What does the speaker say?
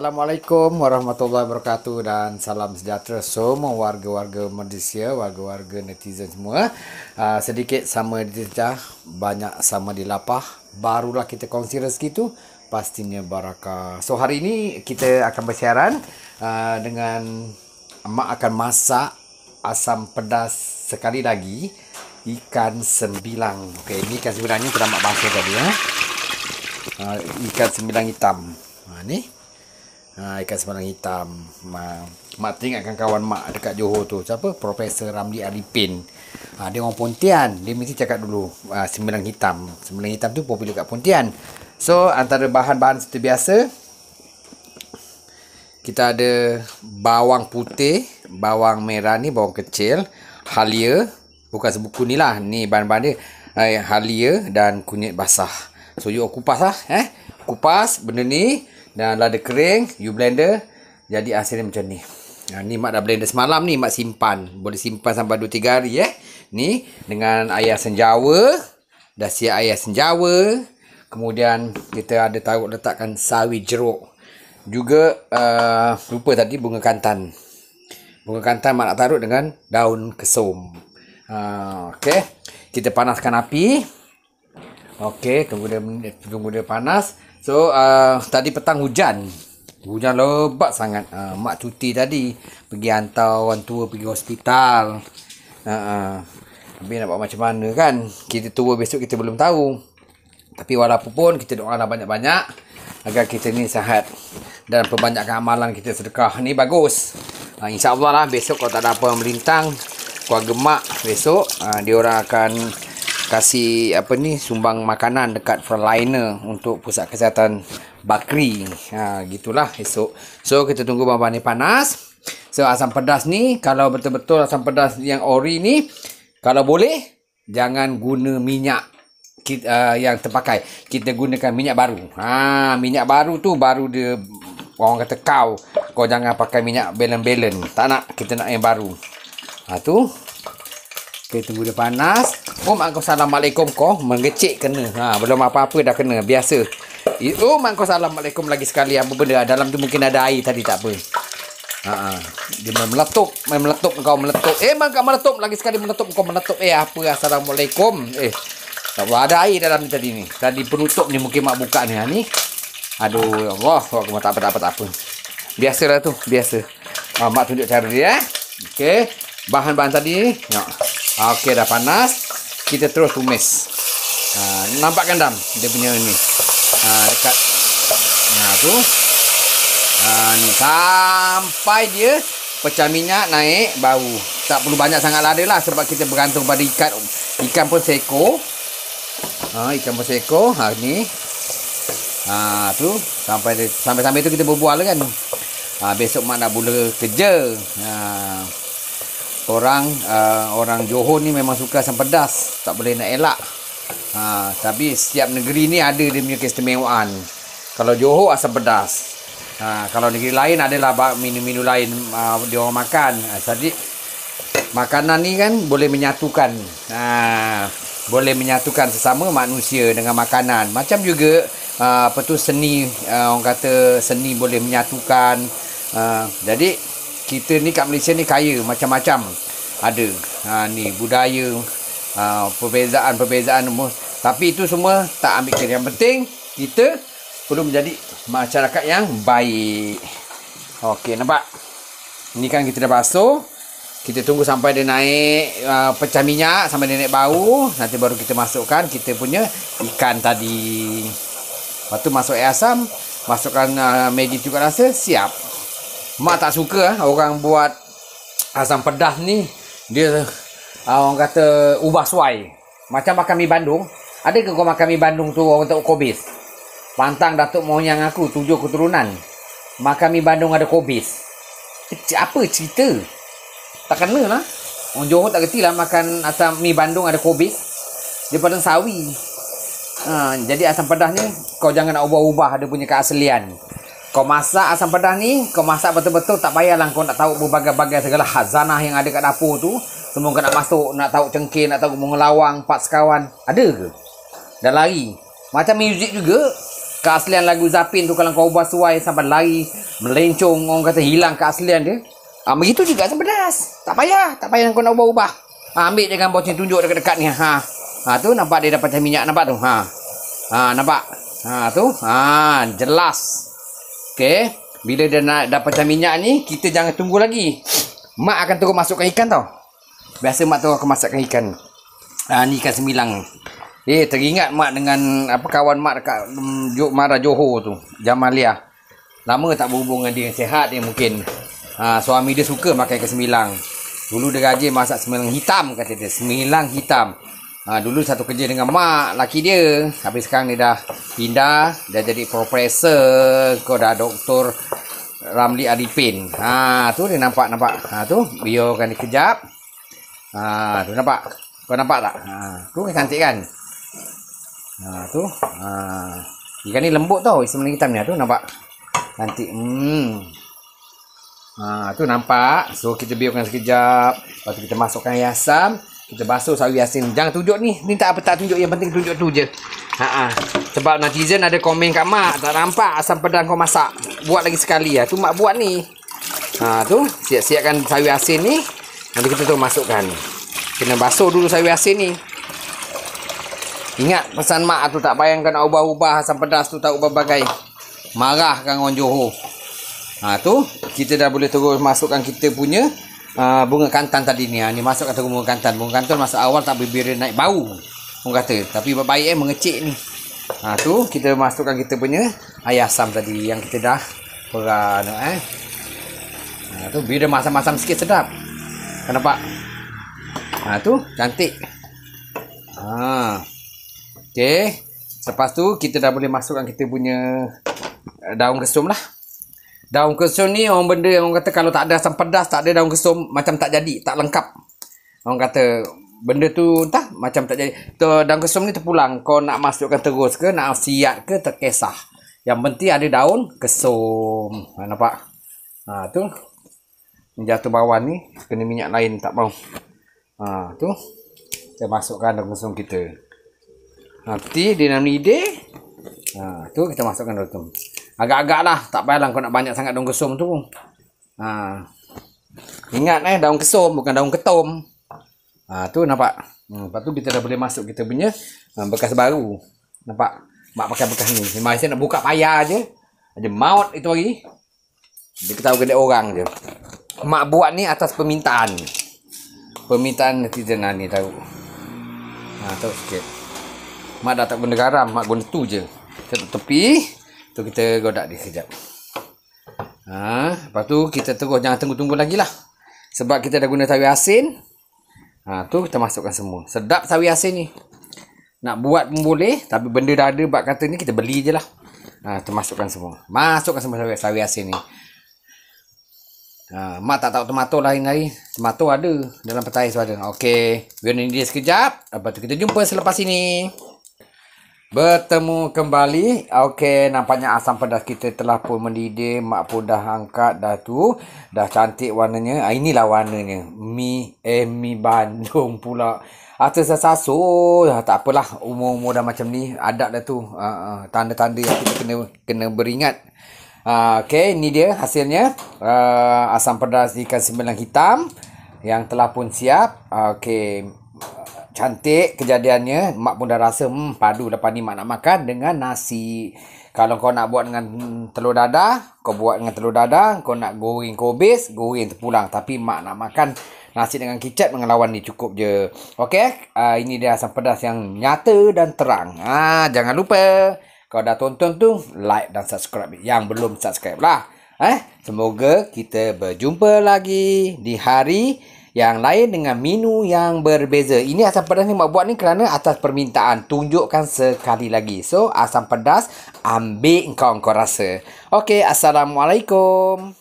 Assalamualaikum warahmatullahi wabarakatuh dan salam sejahtera semua warga-warga Malaysia, warga-warga netizen semua. Uh, sedikit sama di tejah, banyak sama di lapah. Barulah kita kongsi rezeki tu, pastinya barakah. So hari ini kita akan bersiaran uh, dengan Mak akan masak asam pedas sekali lagi ikan sembilang. Okey, ini ikan sembilang ni kita mak basuh tadi ya. Uh, ikan sembilang hitam. Ha, ni Ha, ikan sebarang hitam. Ma, mak teringatkan kawan mak dekat Johor tu. Siapa? Profesor Ramli Arifin. Ha, dia orang Pontian. Dia mesti cakap dulu. Ha, sembilan hitam. Sembilan hitam tu popular kat Pontian. So, antara bahan-bahan seperti biasa. Kita ada bawang putih. Bawang merah ni, bawang kecil. Halia. Bukan sebuku ni lah. Ni bahan-bahan dia. Eh, halia dan kunyit basah. So, you kupas lah. Eh? Kupas benda ni. Dan lada kering, you blender, jadi hasilnya macam ni. Ha, ni mak dah blender semalam ni, mak simpan. Boleh simpan sampai 2-3 hari eh. Ni dengan air senjawa, dah siap air senjawa. Kemudian kita ada taruh letakkan sawi jeruk. Juga uh, lupa tadi bunga kantan. Bunga kantan mak nak taruh dengan daun kesum. Uh, okay. Kita panaskan api. Okay, tunggu dia, tunggu dia panas. So uh, tadi petang hujan. Hujan lebat sangat. Uh, mak cuti tadi pergi hantar orang tua pergi hospital. Uh, uh. Habis nak buat macam mana kan? Kita tua besok kita belum tahu. Tapi walaupun pun kita doalah banyak-banyak agar kita ni sihat dan perbanyakkan amalan kita sedekah ni bagus. Uh, InsyaAllah lah besok kalau tak ada apa yang melintang keluarga mak besok uh, dia orang akan kasih apa ni sumbang makanan dekat frontliner untuk pusat kesihatan Bakri. Ha gitulah esok. So kita tunggu bahan ni panas. So asam pedas ni kalau betul-betul asam pedas yang ori ni kalau boleh jangan guna minyak kita, uh, yang terpakai. Kita gunakan minyak baru. Ha minyak baru tu baru dia orang kata kau. Kau jangan pakai minyak belen-belen. Tak nak kita nak yang baru. Ha tu Okay, tunggu dia panas. Oh, mak kau assalamualaikum kau. Mengecik kena. Ha, belum apa-apa dah kena. Biasa. Oh, mak kau assalamualaikum lagi sekali. Apa benda? Dalam tu mungkin ada air tadi. Tak apa. Ha, ha. Dia meletup. Meletup kau meletup. Eh, mak kau meletup. Lagi sekali meletup kau meletup. Eh, apa? Assalamualaikum. Eh. Tak apa. Ada air dalam ni tadi ni. Tadi penutup ni mungkin mak buka ni. Ha, ni. Aduh. Allah. Tak apa, tak apa, tak apa. Biasalah tu. Biasa. Ha, mak tunjuk cara dia. Eh. Okay. Bahan-bahan tadi. Ya. Okey dah panas. Kita terus tumis. Ha, nampak kan dam? Dia punya ni. Ha, dekat. Ha, tu. Ha, ni. Sampai dia pecah minyak naik bau. Tak perlu banyak sangat lada lah. Sebab kita bergantung pada ikan. Ikan pun seko. Ha, ikan pun seko. Ha, ni. Ha, tu. Sampai sampai-sampai tu kita berbual kan. Ha, besok mak nak mula kerja. Ha, orang uh, orang Johor ni memang suka asam pedas. Tak boleh nak elak. Ha, tapi setiap negeri ni ada dia punya keistimewaan. Kalau Johor asam pedas. Ha, kalau negeri lain adalah minum-minum lain uh, dia orang makan. Ha, jadi makanan ni kan boleh menyatukan. Ha, boleh menyatukan sesama manusia dengan makanan. Macam juga uh, apa tu seni. Uh, orang kata seni boleh menyatukan. Uh, jadi kita ni kat Malaysia ni kaya macam-macam. Ada ha, ni budaya ha, perbezaan-perbezaan tapi itu semua tak ambil kira yang penting kita perlu menjadi masyarakat yang baik. Okey, nampak? Ni kan kita dah basuh. Kita tunggu sampai dia naik uh, pecah minyak sampai dia naik bau. Nanti baru kita masukkan kita punya ikan tadi. Lepas tu masuk air asam masukkan uh, Maggi juga rasa siap Mak tak suka ah, orang buat asam pedas ni. Dia uh, orang kata ubah suai. Macam makan mi Bandung. Ada ke kau makan mi Bandung tu orang tak kobis? Pantang Datuk Moyang aku tujuh keturunan. Makan mi Bandung ada kobis. Apa cerita? Tak kena lah. Orang Johor tak kerti lah makan asam mi Bandung ada kobis. Dia pada sawi. Ha, jadi asam pedas ni kau jangan nak ubah-ubah ada punya keaslian. Kau masak asam pedas ni, kau masak betul-betul tak payahlah kau nak tahu berbagai-bagai segala hazanah yang ada kat dapur tu. Semua kau nak masuk, nak tahu cengkeh, nak tahu mengelawang, pak sekawan. Ada ke? Dah lari. Macam muzik juga. keaslian lagu Zapin tu kalau kau ubah suai sampai lari melencong orang kata hilang keaslian dia ha, begitu juga asam pedas tak payah tak payah kau nak ubah-ubah ha, ambil gambar sini tunjuk dekat-dekat ni ha. ha tu nampak dia dapat minyak nampak tu ha ha nampak ha tu ha jelas okey bila dia nak dapat minyak ni kita jangan tunggu lagi mak akan terus masukkan ikan tau biasa mak tu akan masukkan ikan ha, ni ikan semilang Eh teringat mak dengan apa kawan mak dekat um, Jok Mara Johor tu, Jamalia. Lama tak berhubung dengan dia, sehat dia mungkin. Ha, suami dia suka makan ikan semilang. Dulu dia rajin masak semilang hitam kata dia, semilang hitam. Ha, dulu satu kerja dengan mak laki dia. Habis sekarang dia dah pindah, dah jadi profesor, kau dah doktor Ramli Arifin. Ha, tu dia nampak nampak. Ha tu, biarkan dia kejap. Ha, tu nampak. Kau nampak tak? Ha, tu kan cantik kan? Ha tu. Ha. Ikan ni lembut tau isam hitam ni tu nampak. Cantik. Hmm. Ha tu nampak. So kita biarkan sekejap. Lepas tu kita masukkan air asam. Kita basuh sawi asin. Jangan tunjuk ni. Ni tak apa tak tunjuk. Yang penting tunjuk tu je. Ha ah. Sebab netizen ada komen kat mak. Tak nampak asam pedas kau masak. Buat lagi sekali lah. Tu mak buat ni. Ha tu. Siap-siapkan sawi asin ni. Nanti kita tu masukkan. Kena basuh dulu sawi asin ni. Ingat pesan mak tu tak bayangkan nak ubah-ubah asam pedas tu tak ubah bagai. Marah kan orang Johor. Ha tu kita dah boleh terus masukkan kita punya uh, bunga kantan tadi ni. Ha, ni masukkan terus bunga kantan. Bunga kantan masa awal tak bibir naik bau. Orang kata. Tapi baik eh mengecik ni. Ha tu kita masukkan kita punya air asam tadi yang kita dah peran eh. Ha tu bila masam-masam sikit sedap. Kenapa? Ha tu cantik. Ha. Okey. Lepas tu kita dah boleh masukkan kita punya eh, daun kesum lah. Daun kesum ni orang benda yang orang kata kalau tak ada asam pedas, tak ada daun kesum macam tak jadi, tak lengkap. Orang kata benda tu entah macam tak jadi. Tu daun kesum ni terpulang. Kau nak masukkan terus ke, nak siap ke, terkesah. Yang penting ada daun kesum. Ha, nampak? Ha, tu. Jatuh bawah ni. Kena minyak lain tak mau. Ha, tu. Kita masukkan daun kesum kita. Nanti dia dalam lidah. Ha, tu kita masukkan daun tu. Agak-agak lah. Tak payahlah kau nak banyak sangat daun kesum tu. Ha. Ingat eh daun kesum bukan daun ketum. Ha, tu nampak. Hmm, lepas tu kita dah boleh masuk kita punya ha, bekas baru. Nampak? Mak pakai bekas ni. Memang saya nak buka payah je. Ada maut itu lagi. Dia ketahui kedai orang je. Mak buat ni atas permintaan. Permintaan netizen lah ni tahu. Ha, tahu sikit. Mak dah tak guna garam, mak guna tu je. Tepi, tu kita godak dia sekejap. Ha, lepas tu kita terus jangan tunggu-tunggu lagi lah. Sebab kita dah guna sawi asin. Ha, tu kita masukkan semua. Sedap sawi asin ni. Nak buat pun boleh, tapi benda dah ada bak kata ni kita beli je lah. Ha, kita masukkan semua. Masukkan semua sawi, sawi asin ni. Ha, mak tak tahu tomato lain hari. Tomato ada dalam petai tu ada. Okey, biar ni dia sekejap. Lepas tu kita jumpa selepas ini. Bertemu kembali. Okey, nampaknya asam pedas kita telah pun mendidih. Mak pun dah angkat dah tu. Dah cantik warnanya. Ah, inilah warnanya. Mi eh mi Bandung pula. Atas sasu. Ah, tak apalah. Umur-umur dah macam ni. Adat dah tu. Uh, uh, tanda-tanda yang kita kena kena beringat. Uh, Okey, ini dia hasilnya. Uh, asam pedas ikan sembilan hitam. Yang telah pun siap. Uh, Okey cantik kejadiannya. Mak pun dah rasa hmm padu lepas ni mak nak makan dengan nasi. Kalau kau nak buat dengan telur dadah kau buat dengan telur dadah kau nak goreng kobis goreng terpulang. Tapi mak nak makan nasi dengan kicap dengan lawan ni cukup je. Okey uh, ini dia asam pedas yang nyata dan terang. Ah uh, jangan lupa kau dah tonton tu like dan subscribe yang belum subscribe lah. Eh semoga kita berjumpa lagi di hari yang lain dengan menu yang berbeza. Ini asam pedas ni mak buat ni kerana atas permintaan. Tunjukkan sekali lagi. So, asam pedas ambil kau kau rasa. Okey, Assalamualaikum.